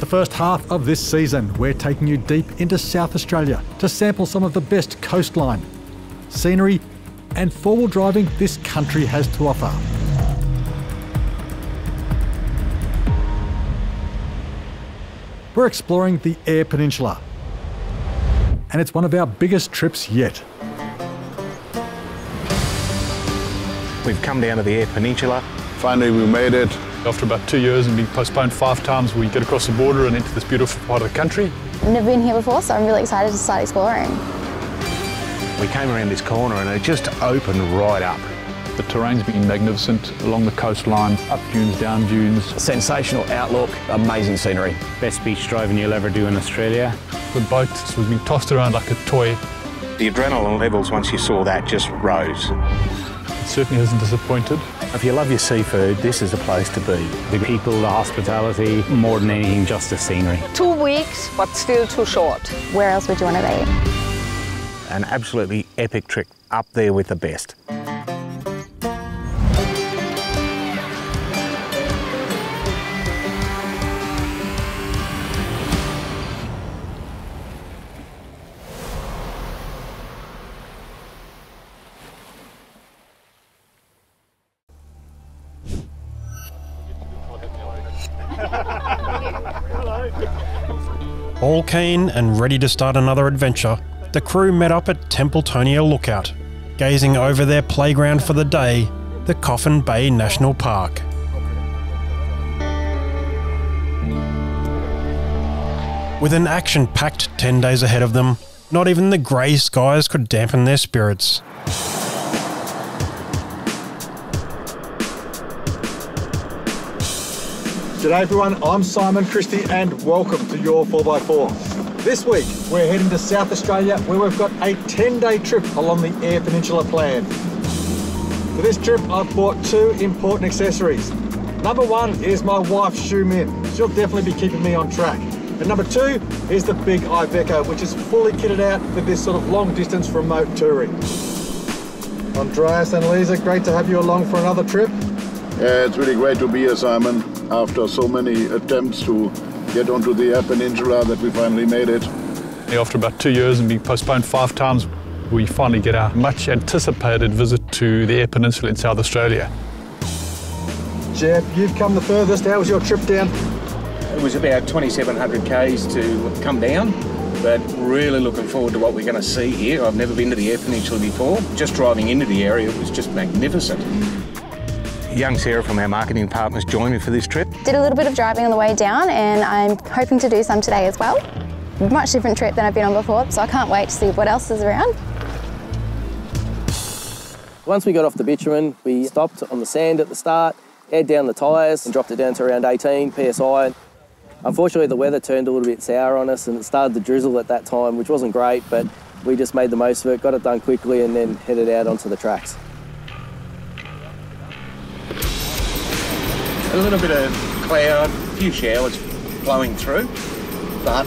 For the first half of this season, we're taking you deep into South Australia to sample some of the best coastline, scenery, and four wheel driving this country has to offer. We're exploring the Eyre Peninsula, and it's one of our biggest trips yet. We've come down to the Eyre Peninsula. Finally, we made it. After about two years and being postponed five times, we get across the border and into this beautiful part of the country. I've never been here before, so I'm really excited to start exploring. We came around this corner and it just opened right up. The terrain's been magnificent along the coastline, up dunes, down dunes. Sensational outlook, amazing scenery. Best beach driving you'll ever do in Australia. The boat was being tossed around like a toy. The adrenaline levels once you saw that just rose. It certainly hasn't disappointed. If you love your seafood, this is the place to be. The people, the hospitality, more than anything, just the scenery. Two weeks, but still too short. Where else would you want to be? An absolutely epic trip up there with the best. All keen and ready to start another adventure, the crew met up at Templetonia Lookout, gazing over their playground for the day, the Coffin Bay National Park. With an action packed 10 days ahead of them, not even the grey skies could dampen their spirits. G'day everyone, I'm Simon Christie and welcome to your 4x4. This week we're heading to South Australia where we've got a 10 day trip along the Eyre Peninsula planned. For this trip I've bought two important accessories. Number one is my wife's shoe min. She'll definitely be keeping me on track. And number two is the big Iveco which is fully kitted out for this sort of long distance remote touring. Andreas and Lisa, great to have you along for another trip. Yeah, it's really great to be here, Simon, after so many attempts to get onto the Eyre Peninsula that we finally made it. After about two years and being postponed five times, we finally get our much anticipated visit to the Eyre Peninsula in South Australia. Jeff, you've come the furthest. How was your trip down? It was about 2,700 k's to come down, but really looking forward to what we're going to see here. I've never been to the Eyre Peninsula before. Just driving into the area was just magnificent. Young Sarah from our marketing department has joined me for this trip. Did a little bit of driving on the way down, and I'm hoping to do some today as well. Much different trip than I've been on before, so I can't wait to see what else is around. Once we got off the bitumen, we stopped on the sand at the start, aired down the tyres and dropped it down to around 18 psi. Unfortunately, the weather turned a little bit sour on us and it started to drizzle at that time, which wasn't great, but we just made the most of it, got it done quickly, and then headed out onto the tracks. A little bit of cloud, a few showers blowing through, but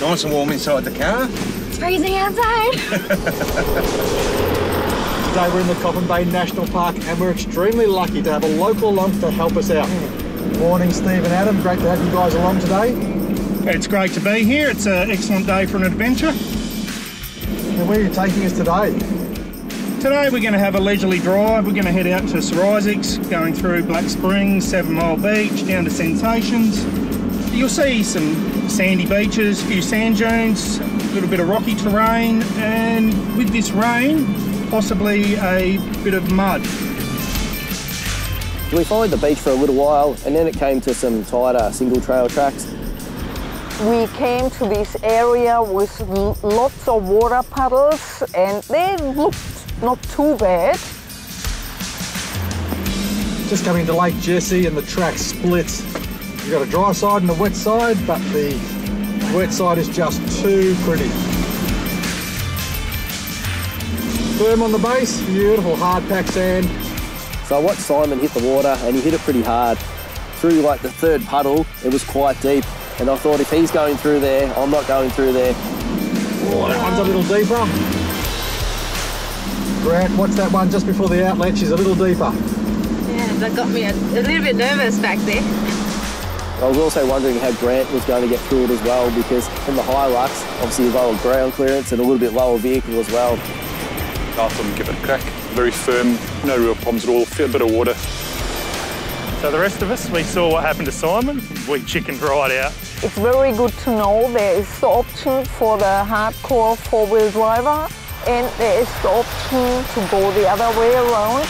nice and warm inside the car. It's freezing outside. Today we're in the Coffin Bay National Park and we're extremely lucky to have a local along to help us out. Morning Steve and Adam, great to have you guys along today. It's great to be here. It's an excellent day for an adventure. And where are you taking us today? Today we're going to have a leisurely drive. We're going to head out to Sir Isaac's, going through Black Springs, Seven Mile Beach, down to Sensations. You'll see some sandy beaches, a few sand dunes, a little bit of rocky terrain, and with this rain, possibly a bit of mud. We followed the beach for a little while, and then it came to some tighter single trail tracks. We came to this area with lots of water puddles and they looked not too bad. Just coming to Lake Jesse and the track splits. You've got a dry side and a wet side, but the wet side is just too pretty. Firm on the base, beautiful hard packed sand. So I watched Simon hit the water, and he hit it pretty hard. Through like the third puddle, it was quite deep, and I thought if he's going through there, I'm not going through there. Oh, that one's a little deeper. Grant, what's that one just before the outlet? She's a little deeper. Yeah, that got me a, a little bit nervous back there. I was also wondering how Grant was going to get through it as well because in the Hilux, obviously lower ground clearance and a little bit lower vehicle as well. I thought give it a crack. Very firm, no real problems at all, fair bit of water. So the rest of us, we saw what happened to Simon. We chickened right out. It's very good to know there is the option for the hardcore four-wheel driver and there is the option to go the other way around.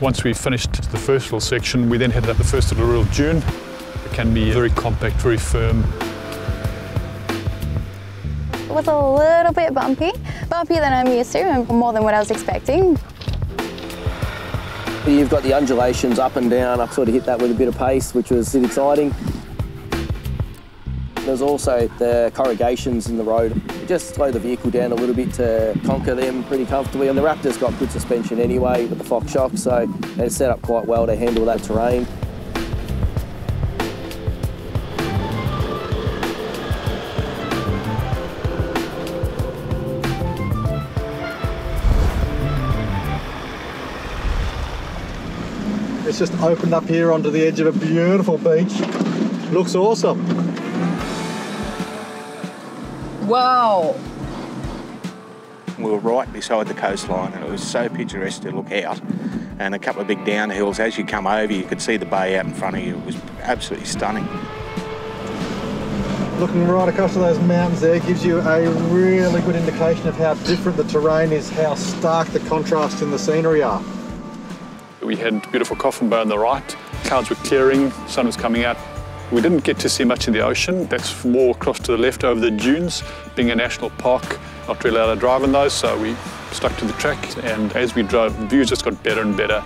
Once we finished the first little section, we then headed up the first little real dune. It can be very compact, very firm. It was a little bit bumpy, bumpier than I'm used to and more than what I was expecting. You've got the undulations up and down. I sort of hit that with a bit of pace, which was exciting. There's also the corrugations in the road. Just slow the vehicle down a little bit to conquer them pretty comfortably. And the Raptor's got good suspension anyway with the Fox shock, so it's set up quite well to handle that terrain. It's just opened up here onto the edge of a beautiful beach. Looks awesome. Wow! We were right beside the coastline and it was so picturesque to look out. And a couple of big downhills. As you come over, you could see the bay out in front of you. It was absolutely stunning. Looking right across to those mountains there gives you a really good indication of how different the terrain is, how stark the contrast in the scenery are. We had beautiful Coffin Bay on the right. Clouds were clearing, sun was coming out. We didn't get to see much in the ocean. That's more across to the left over the dunes. Being a national park, not really allowed to drive in those, so we stuck to the track. And as we drove, the views just got better and better.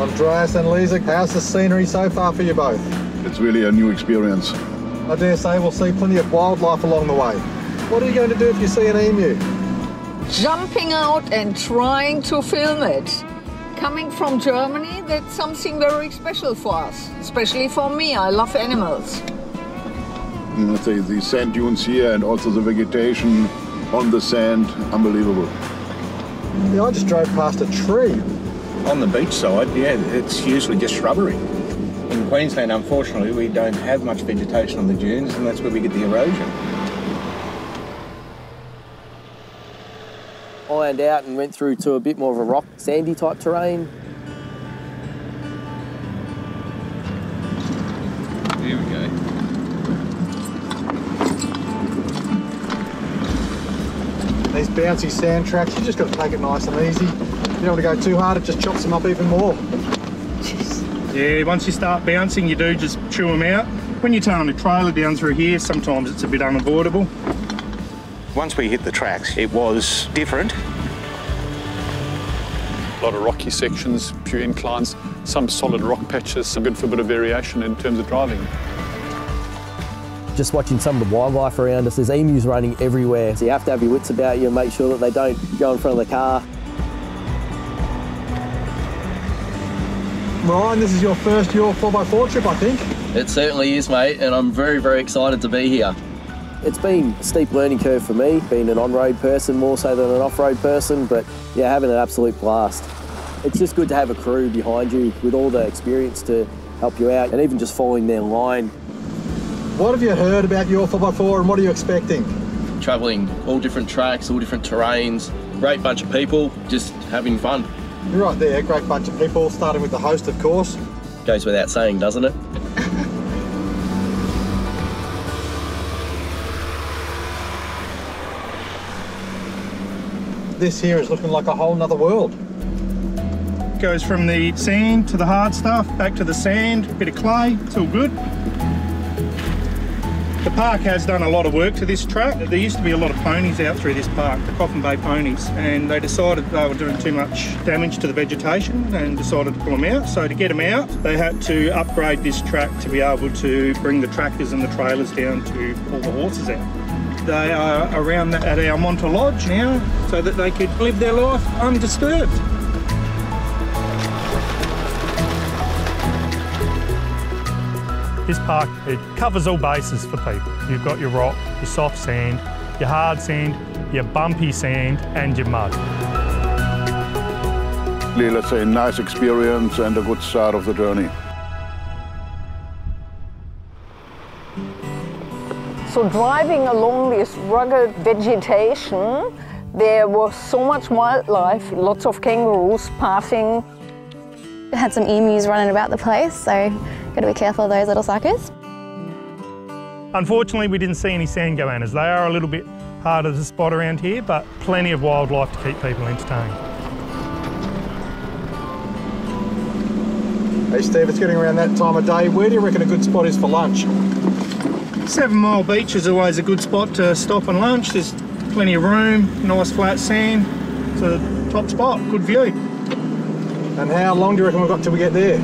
Andreas and Lisa, how's the scenery so far for you both? It's really a new experience. I dare say we'll see plenty of wildlife along the way. What are you going to do if you see an emu? Jumping out and trying to film it. Coming from Germany, that's something very special for us, especially for me. I love animals. Mm, Let's say the sand dunes here and also the vegetation on the sand, unbelievable. Yeah, I just drove past a tree. On the beach side, yeah, it's usually just shrubbery. In Queensland, unfortunately, we don't have much vegetation on the dunes, and that's where we get the erosion. Ironed out and went through to a bit more of a rock, sandy type terrain. Here we go. These bouncy sand tracks, you just got to take it nice and easy. You don't want to go too hard, it just chops them up even more. Yeah, once you start bouncing, you do just chew them out. When you're towing a trailer down through here, sometimes it's a bit unavoidable. Once we hit the tracks, it was different. A lot of rocky sections, few inclines, some solid rock patches, so good for a bit of variation in terms of driving. Just watching some of the wildlife around us, there's emus running everywhere. So you have to have your wits about you and make sure that they don't go in front of the car. Ryan, this is your first Your 4x4 trip, I think. It certainly is, mate, and I'm very, very excited to be here. It's been a steep learning curve for me, being an on-road person more so than an off-road person, but yeah, having an absolute blast. It's just good to have a crew behind you with all the experience to help you out and even just following their line. What have you heard about Your 4x4 and what are you expecting? Travelling all different tracks, all different terrains, great bunch of people, just having fun. You're right there, great bunch of people, starting with the host, of course. Goes without saying, doesn't it? This here is looking like a whole nother world. Goes from the sand to the hard stuff, back to the sand, bit of clay, it's all good. The park has done a lot of work to this track. There used to be a lot of ponies out through this park, the Coffin Bay ponies, and they decided they were doing too much damage to the vegetation and decided to pull them out. So to get them out, they had to upgrade this track to be able to bring the tractors and the trailers down to pull the horses out. They are around at Almonta Lodge now so that they could live their life undisturbed. This park, it covers all bases for people. You've got your rock, your soft sand, your hard sand, your bumpy sand and your mud. Let's say a nice experience and a good start of the journey. So driving along this rugged vegetation, there was so much wildlife, lots of kangaroos passing. Had some emus running about the place, so got to be careful of those little suckers. Unfortunately, we didn't see any sand goannas. They are a little bit harder to spot around here, but plenty of wildlife to keep people entertained. Hey Steve, it's getting around that time of day. Where do you reckon a good spot is for lunch? Seven Mile Beach is always a good spot to stop and lunch. There's plenty of room, nice flat sand. It's a top spot, good view. And how long do you reckon we've got till we get there?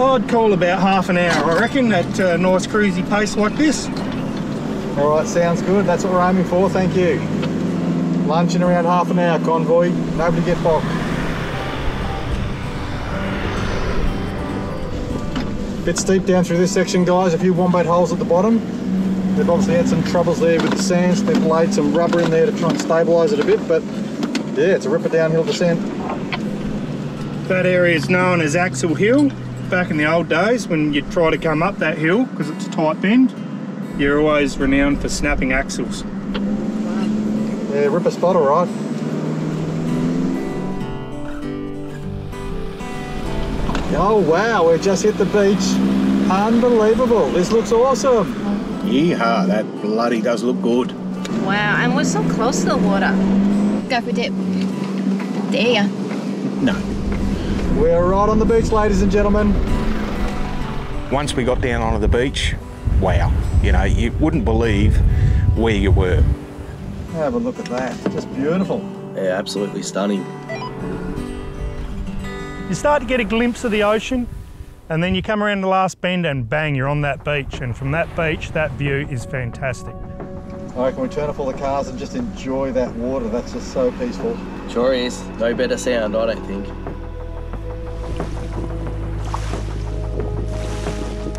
I'd call about half an hour, I reckon, at a nice cruisy pace like this. All right, sounds good. That's what we're aiming for, thank you. Lunch in around half an hour, convoy. Nobody get bogged. Bit steep down through this section, guys. A few wombat holes at the bottom. They've obviously had some troubles there with the sand, so they've laid some rubber in there to try and stabilise it a bit, but yeah, it's a ripper downhill descent. That area is known as Axle Hill. Back in the old days, when you try to come up that hill, because it's a tight bend, you're always renowned for snapping axles. Yeah, ripper spot, all Oh wow, we just hit the beach. Unbelievable. This looks awesome. Yeehaw, that bloody does look good. Wow, and we're so close to the water. Go for a dip. There you No. We're right on the beach, ladies and gentlemen. Once we got down onto the beach, wow, you know, you wouldn't believe where you were. Have a look at that. Just beautiful. Yeah, absolutely stunning. You start to get a glimpse of the ocean, and then you come around the last bend and bang, you're on that beach. And from that beach, that view is fantastic. All right, can we turn off all the cars and just enjoy that water? That's just so peaceful. Sure is. No better sound, I don't think.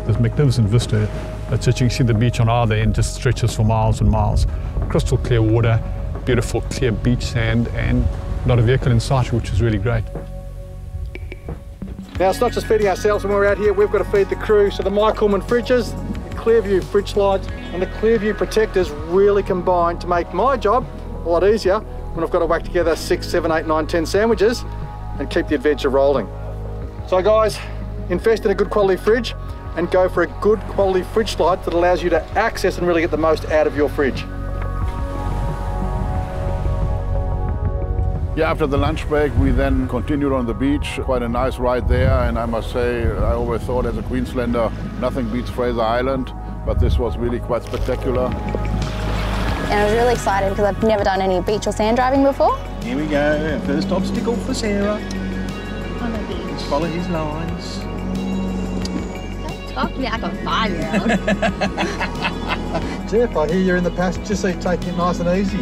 This magnificent vista that you can see the beach on either end just stretches for miles and miles. Crystal clear water, beautiful clear beach sand, and not a vehicle in sight, which is really great. Now, it's not just feeding ourselves when we're out here, we've got to feed the crew. So the Mike fridges, the Clearview fridge slides, and the Clearview protectors really combine to make my job a lot easier when I've got to whack together six, seven, eight, nine, ten sandwiches and keep the adventure rolling. So guys, invest in a good quality fridge and go for a good quality fridge slide that allows you to access and really get the most out of your fridge. Yeah, after the lunch break, we then continued on the beach. Quite a nice ride there, and I must say, I always thought as a Queenslander, nothing beats Fraser Island, but this was really quite spectacular. And I was really excited because I've never done any beach or sand driving before. Here we go, first obstacle for Sarah. On the beach. Follow his lines. Talk to me like a five-year-old. Jeff, I hear you're in the passenger seat taking it nice and easy.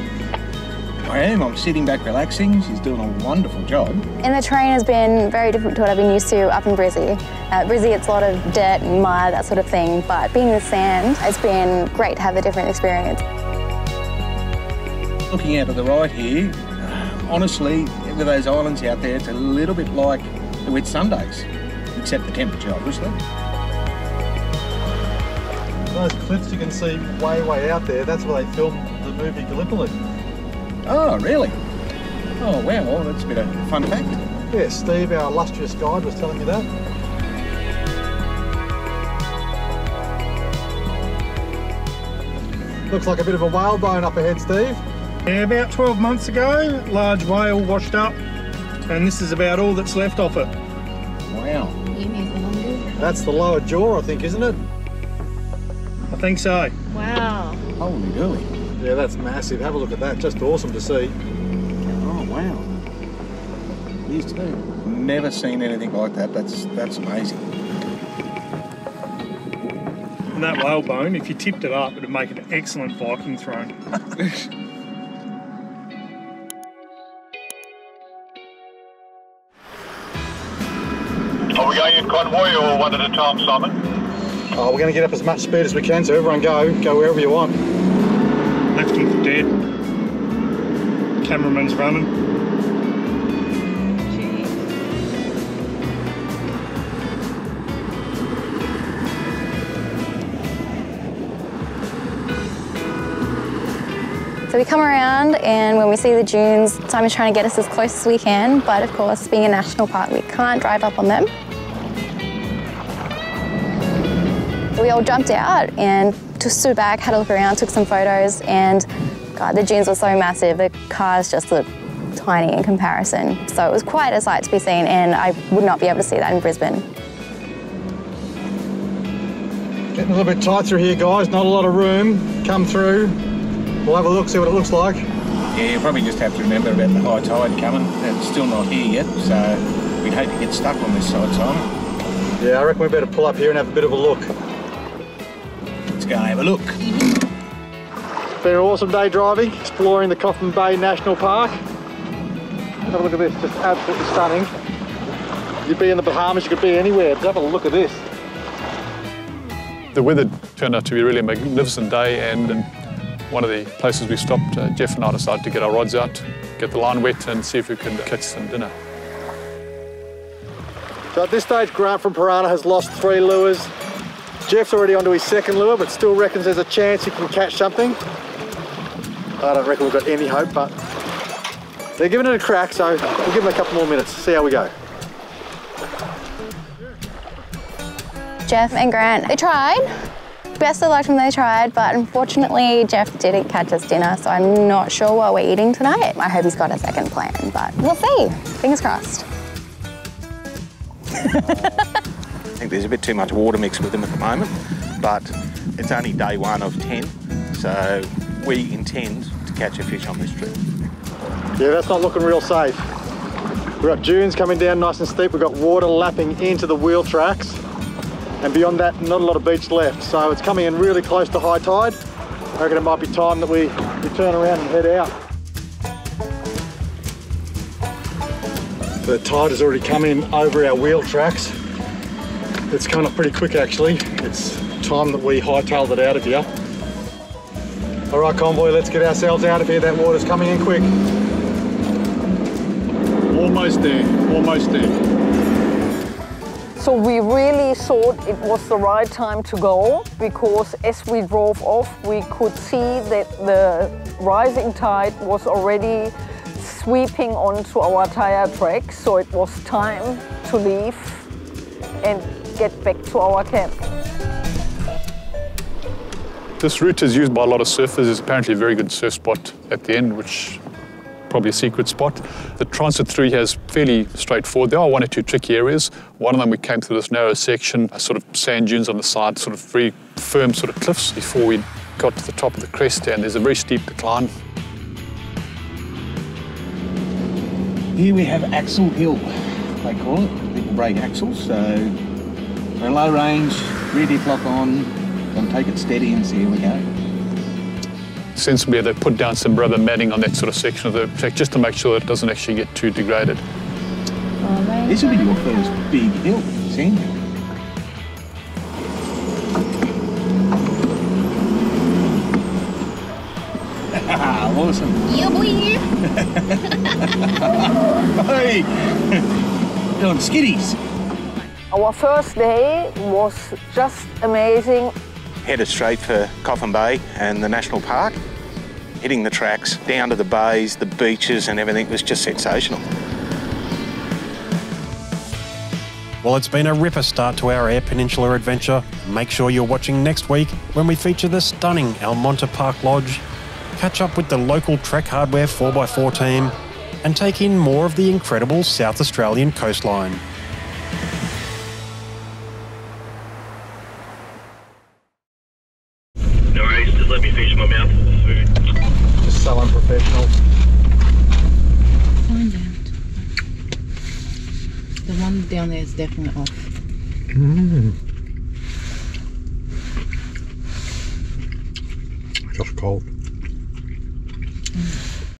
I am, I'm sitting back relaxing. She's doing a wonderful job. And the terrain has been very different to what I've been used to up in Brizzy. Uh, Brizzy, it's a lot of dirt and mud, that sort of thing, but being in the sand, it's been great to have a different experience. Looking out to the right here, honestly, with those islands out there, it's a little bit like the Whitsundays, except the temperature, obviously. Those cliffs you can see way, way out there, that's where they filmed the movie Gallipoli. Oh, really? Oh, wow, well, that's a bit of a fun fact. Yeah, Steve, our illustrious guide, was telling me that. Looks like a bit of a whalebone up ahead, Steve. Yeah, about 12 months ago, large whale washed up, and this is about all that's left of it. Wow. That's the lower jaw, I think, isn't it? I think so. wow. Holy dooly. Yeah, that's massive. Have a look at that. Just awesome to see. Oh, wow. These two. Never seen anything like that. That's that's amazing. And that whalebone, if you tipped it up, it would make an excellent Viking throne. Are we going in convoy or one at a time, Simon? Oh, we're going to get up as much speed as we can, so everyone go. Go wherever you want. Lefty for dead. Cameraman's running. So we come around and when we see the dunes, Simon's trying to get us as close as we can, but of course, being a national park, we can't drive up on them. We all jumped out and just stood back, had a look around, took some photos, and God, the dunes were so massive, the cars just looked tiny in comparison. So it was quite a sight to be seen, and I would not be able to see that in Brisbane. Getting a little bit tight through here, guys. Not a lot of room. Come through. We'll have a look, see what it looks like. Yeah, you probably just have to remember about the high tide coming. It's still not here yet, so we'd hate to get stuck on this side, Simon. Yeah, I reckon we better pull up here and have a bit of a look. Let's go and have a look. It's been an awesome day driving, exploring the Coffin Bay National Park. Have a look at this, just absolutely stunning. You'd be in the Bahamas, you could be anywhere. Just have a look at this. The weather turned out to be really a magnificent day and, and one of the places we stopped, uh, Jeff and I decided to get our rods out, get the line wet and see if we could catch some dinner. So at this stage, Grant from Piranha has lost three lures. Jeff's already onto his second lure, but still reckons there's a chance he can catch something. I don't reckon we've got any hope, but they're giving it a crack, so we'll give them a couple more minutes, see how we go. Jeff and Grant, they tried. Best of luck them, they tried, but unfortunately Jeff didn't catch us dinner, so I'm not sure what we're eating tonight. I hope he's got a second plan, but we'll see. Fingers crossed. I think there's a bit too much water mixed with them at the moment, but it's only day one of 10, so we intend to catch a fish on this trip. Yeah, that's not looking real safe. We've got dunes coming down nice and steep. We've got water lapping into the wheel tracks. And beyond that, not a lot of beach left. So it's coming in really close to high tide. I reckon it might be time that we, we turn around and head out. The tide has already come in over our wheel tracks. It's coming up pretty quick actually. It's time that we hightailed it out of here. All right, convoy, let's get ourselves out of here. That water's coming in quick. Almost there, almost there. So we really thought it was the right time to go because as we drove off, we could see that the rising tide was already sweeping onto our tire track. So it was time to leave and get back to our camp. This route is used by a lot of surfers. It's apparently a very good surf spot at the end, which probably a secret spot. The transit through here is fairly straightforward. There are one or two tricky areas. One of them we came through this narrow section, sort of sand dunes on the side, sort of very firm sort of cliffs before we got to the top of the crest and there's a very steep decline. Here we have Axle Hill, they call it. People break axles, so we're low range, rear diff lock on, gonna take it steady and see here we go sensibly they put down some rubber matting on that sort of section of the track just to make sure that it doesn't actually get too degraded. Oh, this will be your first big hill, sand hill. awesome. Yeah, boy. hey, doing skiddies. Our first day was just amazing. Headed straight for Coffin Bay and the National Park. Hitting the tracks, down to the bays, the beaches and everything was just sensational. Well, it's been a ripper start to our Eyre Peninsula adventure. Make sure you're watching next week when we feature the stunning Almonta Park Lodge, catch up with the local Trek Hardware 4x4 team, and take in more of the incredible South Australian coastline. No worries, just let me finish my mouthful of food. Just so unprofessional. Find out. The one is definitely off. Mm. Just cold.